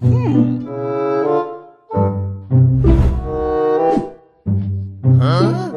Hmm. Huh?